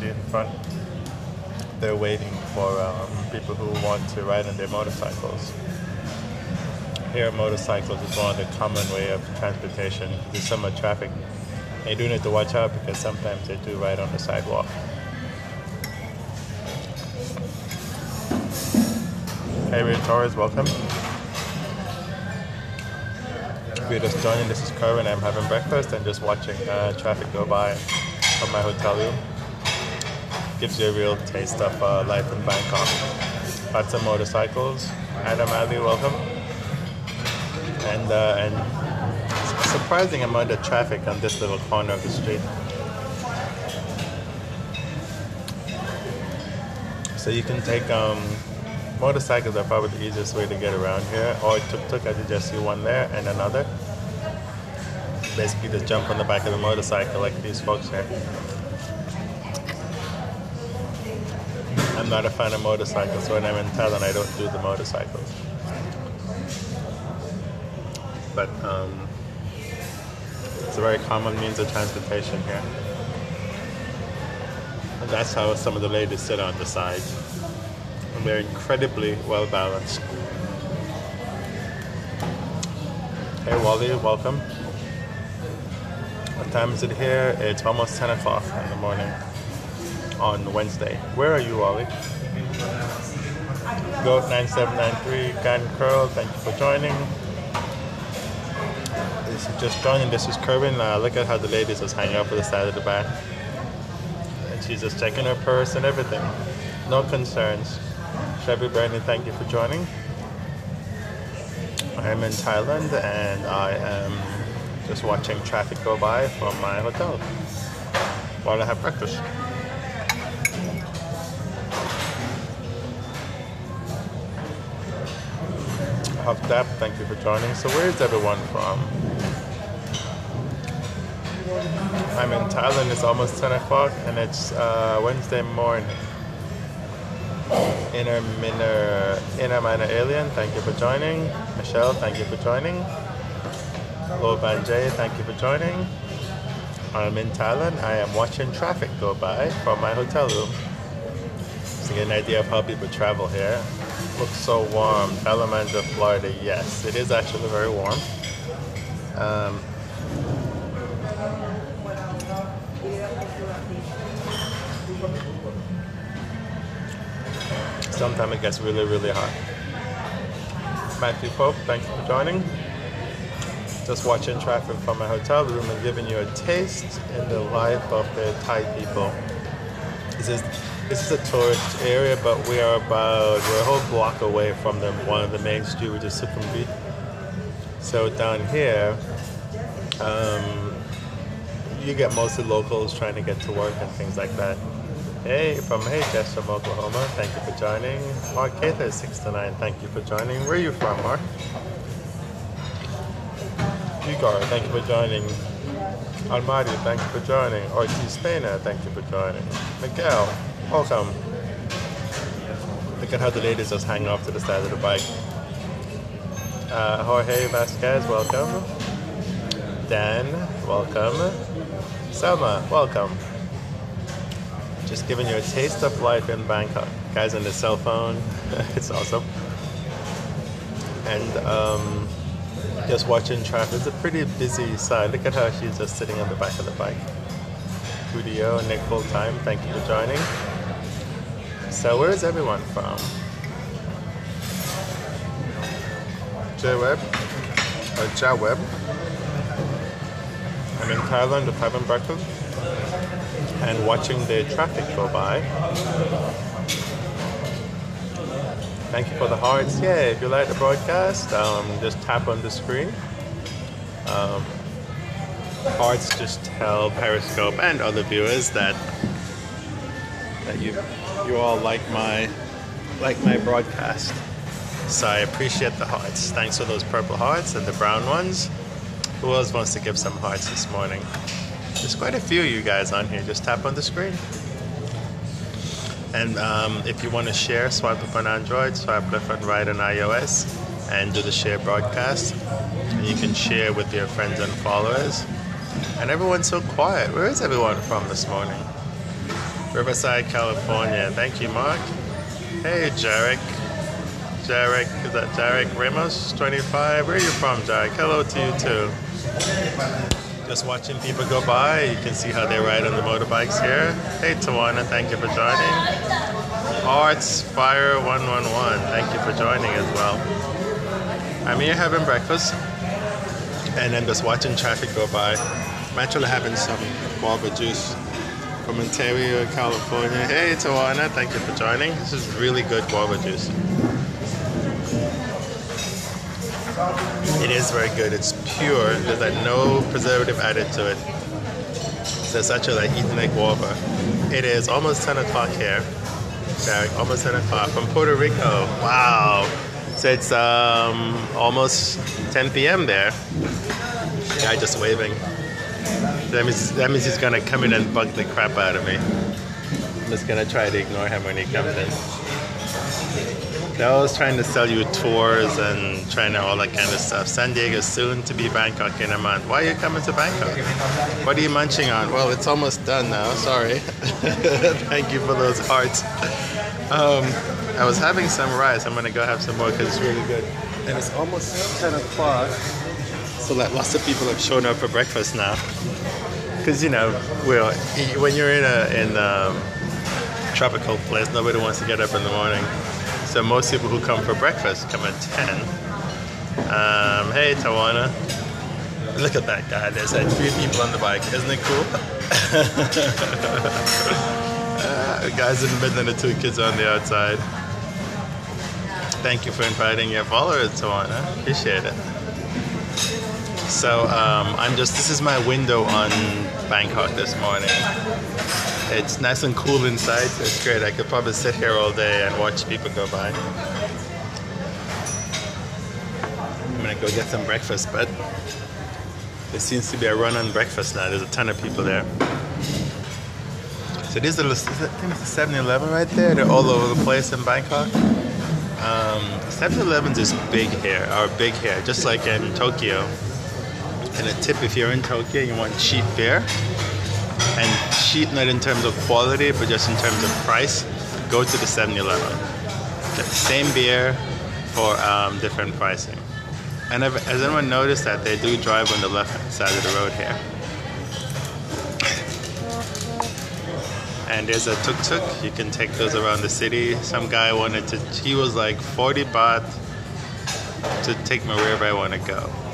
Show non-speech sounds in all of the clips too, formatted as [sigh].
see in front. They're waiting for um, people who want to ride on their motorcycles. Here, motorcycles is one of the common way of transportation. There's so much traffic. They do need to watch out because sometimes they do ride on the sidewalk. Hey, Ray Torres, welcome. You're just joining, this is Kerwin. I'm having breakfast and just watching uh, traffic go by from my hotel room. Gives you a real taste of uh, life in Bangkok. Lots of motorcycles. Adam Ali, welcome. And uh, and surprising amount of traffic on this little corner of the street. So you can take um, motorcycles are probably the easiest way to get around here, or tuk-tuk. I just see one there and another. Basically, just jump on the back of the motorcycle like these folks here. I'm not a fan of motorcycles, when I'm in Thailand, I don't do the motorcycles. But um, it's a very common means of transportation here. And that's how some of the ladies sit on the side. And they're incredibly well balanced. Hey Wally, welcome. What time is it here? It's almost 10 o'clock in the morning on Wednesday. Where are you, Wally? Goat9793, Gan Curl, thank you for joining. This is just joining, this is Kerwin. Uh, look at how the ladies just hanging up with the side of the back. And she's just checking her purse and everything. No concerns. Chevy Brandon, thank you for joining. I am in Thailand and I am just watching traffic go by from my hotel while I have breakfast. Huffdap, thank you for joining. So where is everyone from? I'm in Thailand, it's almost 10 o'clock and it's uh, Wednesday morning. Inner Minor, Inner Minor Alien, thank you for joining. Michelle, thank you for joining. Lord Banjay, thank you for joining. I'm in Thailand. I am watching traffic go by from my hotel room. To get an idea of how people travel here. Looks so warm. Salamander, Florida, yes. It is actually very warm. Um, Sometimes it gets really, really hot. Matthew Pope, thank you for joining. Just watching traffic from my hotel room and giving you a taste in the life of the Thai people. This is this is a tourist area, but we are about we're a whole block away from the one of the main street, which is. So down here, um, you get mostly locals trying to get to work and things like that. Hey, from Hey Jess from Oklahoma, thank you for joining. Mark Cather 69, thank you for joining. Where are you from, Mark? Ugar, thank you for joining. Almighty, thank you for joining. Ortiz Spana, thank you for joining. Miguel, welcome. Look at how the ladies just hang off to the side of the bike. Uh, Jorge Vasquez, welcome. Dan, welcome. Selma, welcome. Just giving you a taste of life in Bangkok. Guys on the cell phone, [laughs] it's awesome. And um, just watching traffic. It's a pretty busy side. Look at how she's just sitting on the back of the bike. Studio, Nick Full Time, thank you for joining. So where is everyone from? J Web or uh, Ja Web. I'm in Thailand with having breakfast and watching the traffic go by. Thank you for the hearts. Yeah, if you like the broadcast, um, just tap on the screen. Um, hearts just tell Periscope and other viewers that that you you all like my like my broadcast. So I appreciate the hearts. Thanks for those purple hearts and the brown ones. Who else wants to give some hearts this morning? There's quite a few of you guys on here. Just tap on the screen. And um, if you want to share, swipe up on Android, swipe left and right on iOS, and do the share broadcast. And you can share with your friends and followers. And everyone's so quiet. Where is everyone from this morning? Riverside, California. Thank you, Mark. Hey, Jarek. Jarek, is that Jarek Ramos, 25? Where are you from, Jarek? Hello to you too. Just watching people go by, you can see how they ride on the motorbikes here. Hey, Tawana, thank you for joining. Arts Fire 111, thank you for joining as well. I'm here having breakfast and then just watching traffic go by. I'm actually having some guava juice from Ontario, California. Hey, Tawana, thank you for joining. This is really good guava juice. It is very good. It's pure. There's like no preservative added to it. So it's actually like eating a guava. It is almost 10 o'clock here. Almost 10 o'clock from Puerto Rico. Wow. So it's um, almost 10 p.m. there. Guy just waving. That means, that means he's gonna come in and bug the crap out of me. I'm just gonna try to ignore him when he comes in. They're always trying to sell you tours and trying to all that kind of stuff. San Diego soon to be Bangkok in a month. Why are you coming to Bangkok? What are you munching on? Well, it's almost done now. Sorry. [laughs] Thank you for those hearts. Um, I was having some rice. I'm gonna go have some more because it's really good. And it's almost 10 o'clock. So that lots of people have shown up for breakfast now. Because you know, well, when you're in a in a tropical place, nobody wants to get up in the morning. So most people who come for breakfast come at 10. Um, hey, Tawana. Look at that guy. There's like three people on the bike. Isn't it cool? [laughs] uh, guys in the middle and the two kids on the outside. Thank you for inviting your followers, Tawana. Appreciate it. So um, I'm just, this is my window on Bangkok this morning. It's nice and cool inside, so it's great. I could probably sit here all day and watch people go by. I'm gonna go get some breakfast, but there seems to be a run on breakfast now. There's a ton of people there. So this is, I think it's a 7-Eleven right there. They're all over the place in Bangkok. Um, 7-Elevens is big here, or big here, just like in Tokyo. And a tip if you're in Tokyo, you want cheap beer, and cheap not in terms of quality but just in terms of price go to the 7-eleven get the same beer for um, different pricing. And have, has anyone noticed that they do drive on the left side of the road here? And there's a tuk-tuk. You can take those around the city. Some guy wanted to he was like 40 baht to take me wherever I want to go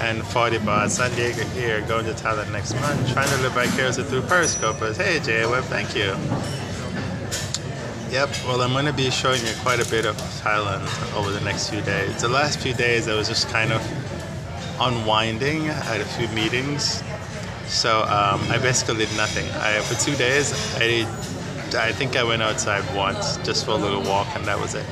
and 40 baht. San Diego here, going to Thailand next month, trying to live vicariously through Periscopers. Hey, JWeb, thank you. Yep, well, I'm going to be showing you quite a bit of Thailand over the next few days. The last few days, I was just kind of unwinding. I had a few meetings. So um, I basically did nothing. I, for two days, I I think I went outside once, just for a little walk, and that was it.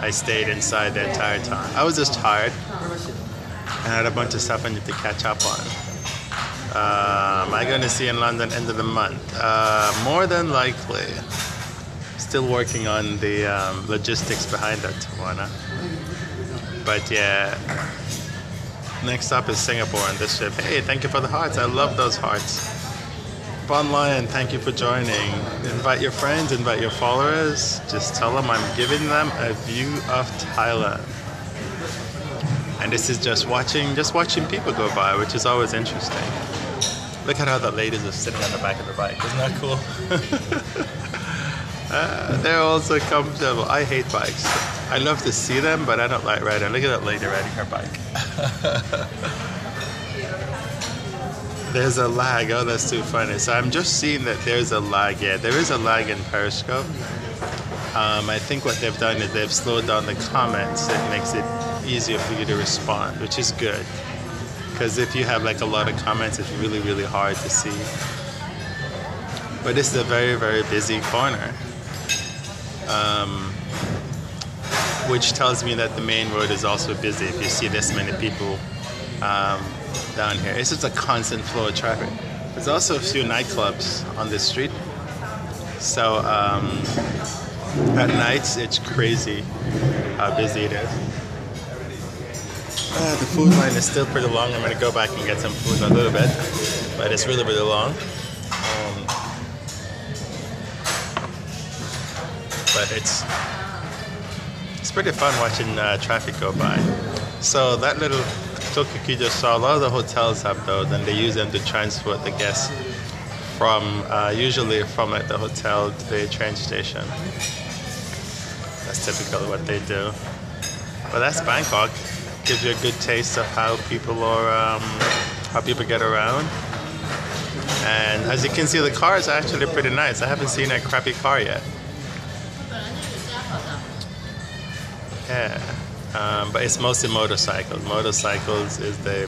I stayed inside the entire time. I was just tired and I had a bunch of stuff I need to catch up on. Uh, am I going to see in London end of the month? Uh, more than likely. Still working on the um, logistics behind that, Tawana. But yeah, next up is Singapore on this trip. Hey, thank you for the hearts. I love those hearts. Bon Lion, thank you for joining. Invite your friends, invite your followers. Just tell them I'm giving them a view of Thailand and this is just watching just watching people go by which is always interesting. Look at how the ladies are sitting on the back of the bike. Isn't that cool? [laughs] Uh, they're also comfortable. I hate bikes. I love to see them but I don't like riding. Look at that lady riding her bike. [laughs] There's a lag. Oh that's too funny. So I'm just seeing that there's a lag. Yeah there is a lag in Periscope um, I think what they've done is they've slowed down the comments it makes it easier for you to respond, which is good. Because if you have like a lot of comments, it's really, really hard to see. But this is a very, very busy corner. Um, which tells me that the main road is also busy if you see this many people um, down here. It's just a constant flow of traffic. There's also a few nightclubs on this street. So um, at nights, it's crazy how busy it is. Uh, the food line is still pretty long. I'm gonna go back and get some food in a little bit, but it's really, really long. Um, but it's it's pretty fun watching uh, traffic go by. So that little tuk-tuk saw, a lot of the hotels have those, and they use them to transport the guests from uh, usually from like the hotel to the train station. That's typically what they do. But that's Bangkok. Gives you a good taste of how people are, um, how people get around. And as you can see, the cars are actually pretty nice. I haven't seen a crappy car yet. Yeah, um, but it's mostly motorcycles. Motorcycles is the